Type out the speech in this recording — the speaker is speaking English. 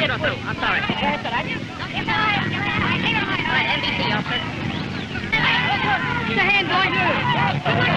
did or so. I'm sorry. That's what I did. NBC officer. Put your hands on you.